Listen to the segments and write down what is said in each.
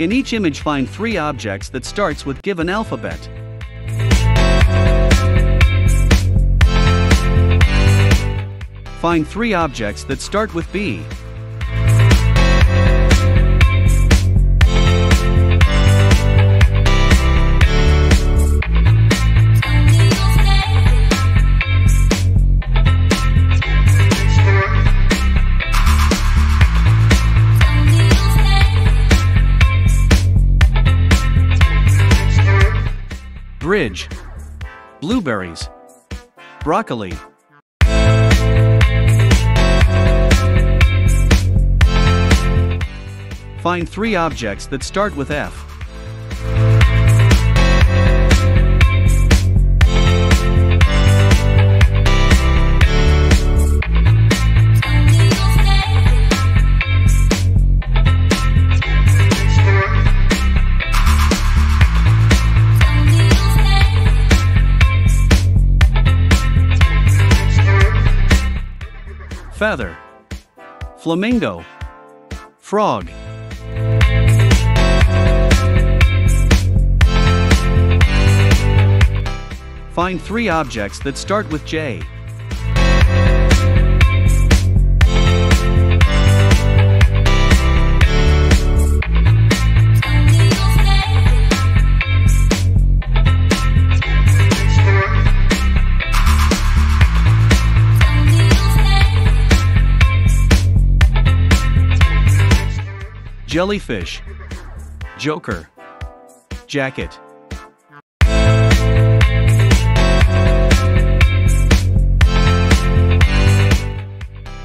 In each image find three objects that starts with given alphabet. Find three objects that start with B. Bridge. Blueberries. Broccoli. Find three objects that start with F. Feather. Flamingo. Frog. Find three objects that start with J. Jellyfish. Joker. Jacket.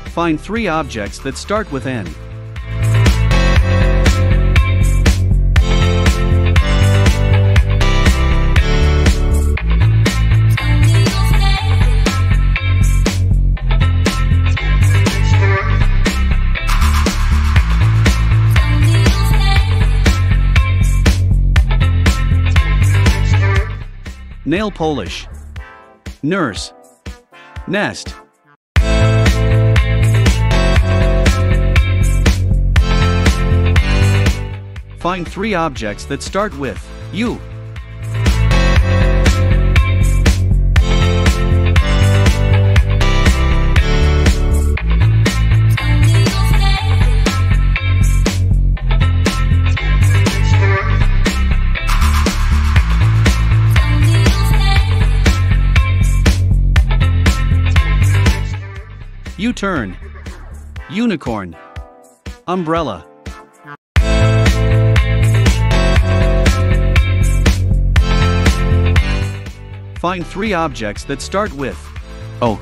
Find three objects that start with N. Nail polish. Nurse. Nest. Find three objects that start with U. U-turn. Unicorn. Umbrella. Find three objects that start with O.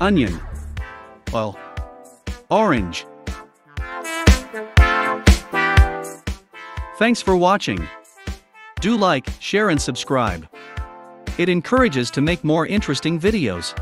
Onion. Well, orange. Thanks for watching. Do like, share and subscribe. It encourages to make more interesting videos.